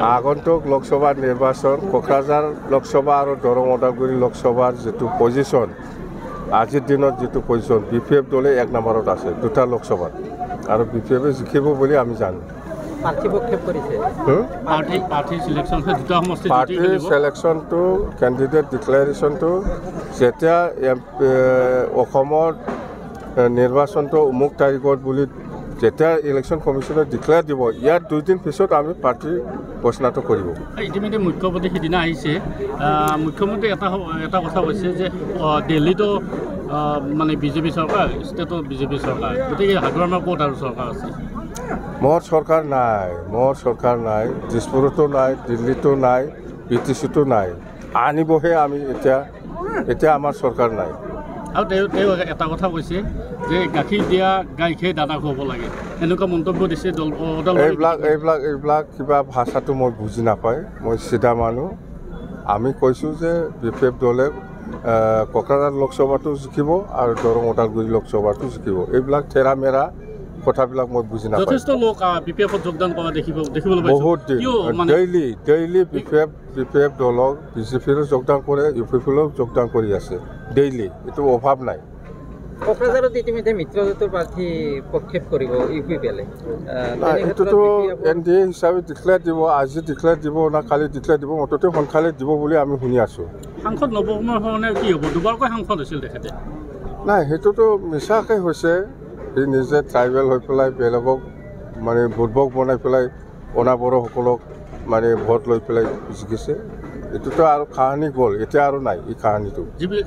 আগন্তুক লোকসভা নিৰ্বাচন কোকৰাঝাৰ লোকসভা আৰু দৰং ওদালগুৰি লোকসভাৰ যিটো পজিশ্যন আজিৰ দিনত যিটো পজিশ্যন বি পি এফ দলে এক নম্বৰত আছে দুটা লোকসভাত। আৰু বি পি এফে জিকিব বুলি আমি জানো? পাৰ্টি পাৰ্টি চিলেকশ্যন দুটা সমষ্টি জিকি পাৰ্টিৰ খেলিব। ছিলেকশ্যনটো কেণ্ডিডেট ডিক্লেৰেশ্যনটো যেতিয়া অসমত নিৰ্বাচনটো অমুক তাৰিখত বুলি যেতিয়া ইলেকশ্যন কমিশ্যনে ডিক্লেয়াৰ দিব ইয়াৰ দুইদিন পিছত আমি পাৰ্টি ঘোষণাটো কৰিব। ইতিমধ্যে মুখ্যমন্ত্ৰী সিদিনা আহিছে। আহ, মুখ্যমন্ত্ৰী এটা এটা কথা কৈছে যে দিল্লীতো মানে বিজেপি চৰকাৰ ষ্টেটত বিজেপি চৰকাৰ গতিকে হাগুৰামাৰ ক'ত আৰু চৰকাৰ আছে? মোৰ চৰকাৰ নাই মোৰ চৰকাৰ নাই দিছপুৰতো নাই দিল্লীতো নাই বি টি চিতো নাই। আনিবহে আমি এতিয়া এতিয়া আমাৰ চৰকাৰ নাই। আৰু তেওঁ তেওঁ এটা কথা কৈছে যে গাখীৰ দিয়া গাই খেয়ে দানা খুৱাব লাগে। এনেকুৱা মন্তব্য দিছে এইবিলাক এইবিলাক এইবিলাক কিবা ভাষাটো মই বুজি নাপায়। মই চিধা মানুহ। আমি কৈছোঁ যে বি পি এফ দলে কোকৰাঝাৰ লোকসভাটো জিকিব আৰু দৰং ওদালগুৰি লোকসভাটো জিকিব। এইবিলাক থেৰা মেৰা কথাবিলাক মই বুজি নাপায়। যথেষ্ট লোক বি পি এফত যোগদান কৰা দেখিব দেখিবলৈ পাইছোঁ। বহুত daily daily B P F B P F দলক বিজেপিৰো যোগদান কৰে ইউ পি পিৰো যোগদান কৰি আছে ডেইলি এইটো অভাৱ নাই। কোকৰাঝাৰত ইতিমধ্যে মিত্ৰজোঁটৰ প্ৰাৰ্থী প্ৰক্ষেপ কৰিব ইউ পি পি এলে। নাই এইটোতো এন ডি এ হিচাপে ডিক্লেয়াৰ দিব আজি ডিক্লেয়াৰ দিব না কালি ডিক্লেয়াৰ দিব মুঠতে সোনকালে দিব বুলি আমি শুনি আছোঁ। সাংসদ নৱকুমাৰ শৰণে কি হ'ব? দুবাৰকৈ সাংসদ হৈছিল তেখেতে। নাই সেইটোতো মিছাকৈ হৈছে। সি নিজে ট্ৰাইবেল হৈ পেলাই বেলেগক মানে বুৰ্বক বনাই পেলাই অনাবৰসকলক মানে ভোট লৈ পেলাই জিকিছে। এইটোতো আৰু কাহানী গ'ল এতিয়া আৰু নাই এই কাহানীটো।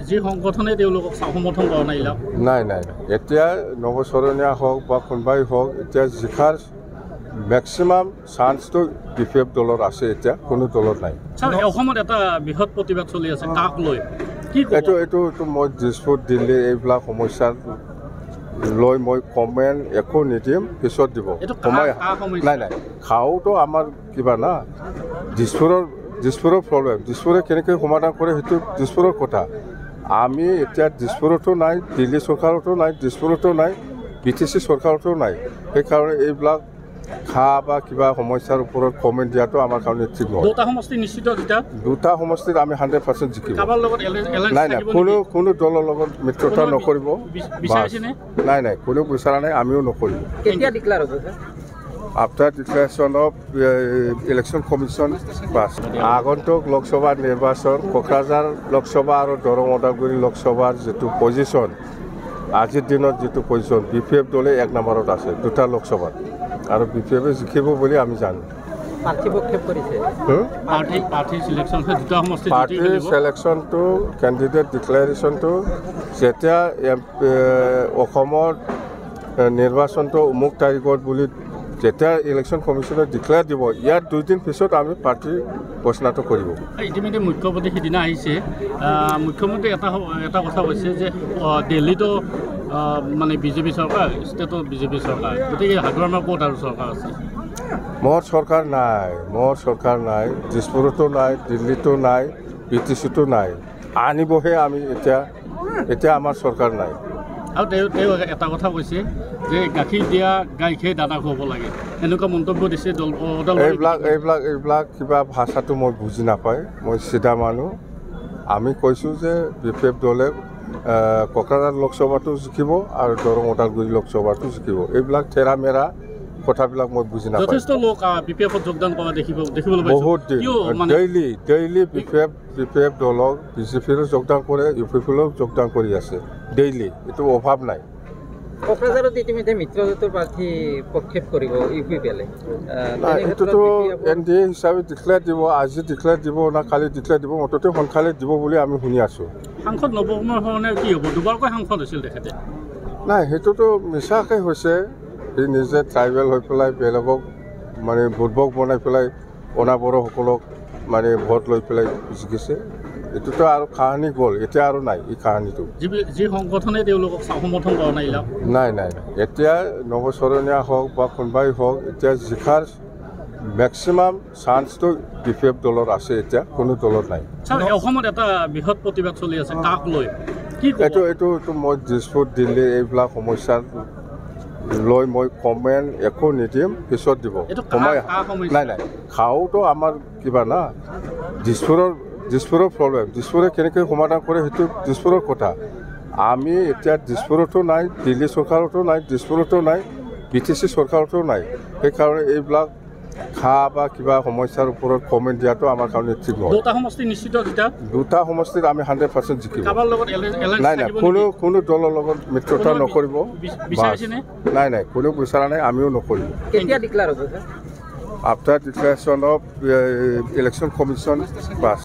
যি সংগঠনে তেওঁলোকক সমৰ্থন কৰা নাই নাই নাই এতিয়া নৱচৰণীয়া হওক বা কোনোবাই হওক এতিয়া জিকাৰ মেক্সিমাম চান্সটো বি পি এফ দলৰ আছে এতিয়া কোনো দলত নাই। অসমত এটা বৃহৎ প্ৰতিবাদ চলি আছে কাক লৈ? এইটো এইটো মই দিছপুৰ দিল্লী এইবিলাক সমস্যাৰ লৈ মই কমেণ্ট একো নিদিম পিছত দিব। সময়? নাই নাই। খাওঁতো আমাৰ কিবা না দিছপুৰৰ দিছপুৰৰ প্ৰব্লেম দিছপুৰে কেনেকৈ সমাধান কৰে সেইটো দিছপুৰৰ কথা। আমি এতিয়া দিছপুৰতো নাই দিল্লী চৰকাৰতো নাই দিছপুৰতো নাই বি টি চি চৰকাৰতো নাই। সেইকাৰণে এইবিলাক খা বা কিবা সমস্যাৰ ওপৰত কমেণ্ট দিয়াটো আমাৰ কাৰণে ঠিক নহয়। দুটা সমষ্টি নিশ্চিত দুটা সমষ্টিত আমি হাণ্ড্ৰেড পাৰ্চেণ্ট জিকিম নাই নাই কোনো? কোনো দলৰ লগত মিত্ৰতা নকৰিব? নাই নাই কোনো বিচৰা নাই আমিও নকৰিম। কেতিয়া ডিক্লেয়াৰ হ'ব sir after declaration of election commission bus আগন্তুক লোকসভা নিৰ্বাচন কোকৰাঝাৰ লোকসভা আৰু দৰং ওদালগুৰি লোকসভাৰ যিটো পজিশ্যন আজিৰ দিনত যিটো পজিশ্যন বি পি এফ দলে এক নম্বৰত আছে দুটা লোকসভাত। আৰু বি পি এফে জিকিব বুলি আমি জানো? পাৰ্টি পাৰ্টি চিলেকশ্যন দুটা সমষ্টি জিকি পাৰ্টিৰ খেলিব। ছিলেকশ্যনটো কেণ্ডিডেট ডিক্লেৰেশ্যনটো যেতিয়া অসমত নিৰ্বাচনটো অমুক তাৰিখত বুলি যেতিয়া ইলেকশ্যন কমিশ্যনে ডিক্লেয়াৰ দিব ইয়াৰ দুইদিন পিছত আমি পাৰ্টি ঘোষণাটো কৰিব। ইতিমধ্যে মুখ্যমন্ত্ৰী সিদিনা আহিছে। আহ, মুখ্যমন্ত্ৰী এটা এটা কথা কৈছে যে দিল্লীতো মানে বিজেপি চৰকাৰ ষ্টেটত বিজেপি চৰকাৰ গতিকে হাগুৰামাৰ ক'ত আৰু চৰকাৰ আছে? মোৰ চৰকাৰ নাই মোৰ চৰকাৰ নাই দিছপুৰতো নাই দিল্লীতো নাই বি টি চিতো নাই। আনিবহে আমি এতিয়া এতিয়া আমাৰ চৰকাৰ নাই। আৰু তেওঁ তেওঁ এটা কথা কৈছে যে গাখীৰ দিয়া গাই খেয়ে দানা খুৱাব লাগে। এনেকুৱা মন্তব্য দিছে দল এইবিলাক এইবিলাক এইবিলাক কিবা ভাষাটো মই বুজি নাপায় মই চিধা মানুহ। আমি কৈছোঁ যে বি পি এফ দলে কোকৰাঝাৰ লোকসভাটো জিকিব আৰু দৰং ওদালগুৰি লোকসভাটো জিকিব। এইবিলাক থেৰা মেৰা কথাবিলাক মই বুজি নাপায় যথেষ্ট লোক বি পি এফত যোগদান কৰা দেখিব দেখিবলৈ পাইছোঁ। বহুত দিন। Daily daily B P F B P F দলক বিজেপিৰো যোগদান কৰে ইউ পি পিৰো যোগদান কৰি আছে ডেইলি এইটো অভাৱ নাই। কোকৰাঝাৰত ইতিমধ্যে মিত্ৰজোঁটৰ প্ৰাৰ্থী প্ৰক্ষেপ কৰিব ইউ পি পি এলে এইটোতো এন ডি এ হিচাপে ডিক্লেয়াৰ দিব আজি ডিক্লেয়াৰ দিব না কালি ডিক্লেয়াৰ দিব মুঠতে সোনকালে দিব বুলি আমি শুনি আছোঁ। সাংসদ নৱকুমাৰ শৰণে কি হ'ব? দুবাৰকৈ সাংসদ হৈছিল তেখেতে। নাই সেইটোতো মিছাকৈ হৈছে। সি নিজে ট্ৰাইবেল হৈ পেলাই বেলেগক মানে বুৰ্বক বনাই পেলাই অনাবৰসকলক মানে ভোট লৈ পেলাই জিকিছে। এইটোতো আৰু কাহানী গ'ল এতিয়া আৰু নাই এই কাহানীটো। যি সংগঠনে তেওঁলোকক সমৰ্থন কৰা নাই নাই নাই এতিয়া নৱচৰণীয়া হওক বা কোনোবাই হওক এতিয়া জিকাৰ মেক্সিমাম চান্সটো বি পি এফ দলৰ আছে এতিয়া কোনো দলত নাই। অসমত এটা বৃহৎ প্ৰতিবাদ চলি আছে কাক লৈ? এইটো এইটো মই দিছপুৰ দিল্লী এইবিলাক সমস্যাৰ লৈ মই কমেণ্ট একো নিদিম পিছত দিব। সময়? নাই নাই খাওঁতো আমাৰ কিবা না। দিছপুৰৰ দিছপুৰৰ প্ৰব্লেম দিছপুৰে কেনেকৈ সমাধান কৰে সেইটো দিছপুৰৰ কথা। আমি এতিয়া দিছপুৰতো নাই দিল্লী চৰকাৰতো নাই দিছপুৰতো নাই বি টি চি চৰকাৰতো নাই। সেইকাৰণে এইবিলাক খা বা কিবা সমস্যাৰ ওপৰত কমেণ্ট দিয়াটো আমাৰ কাৰণে ঠিক নহয়। দুটা সমষ্টি নিশ্চিত যেতিয়া দুটা সমষ্টিত আমি হাণ্ড্ৰেড পাৰ্চেণ্ট এলায়েন্স নাই নাই কোনো? কোনো দলৰ লগত মিত্ৰতা কোনো নকৰিব? নাই নাই কোনেও বিচৰা নাই আমিও নকৰিম। After declaration of election commission bus.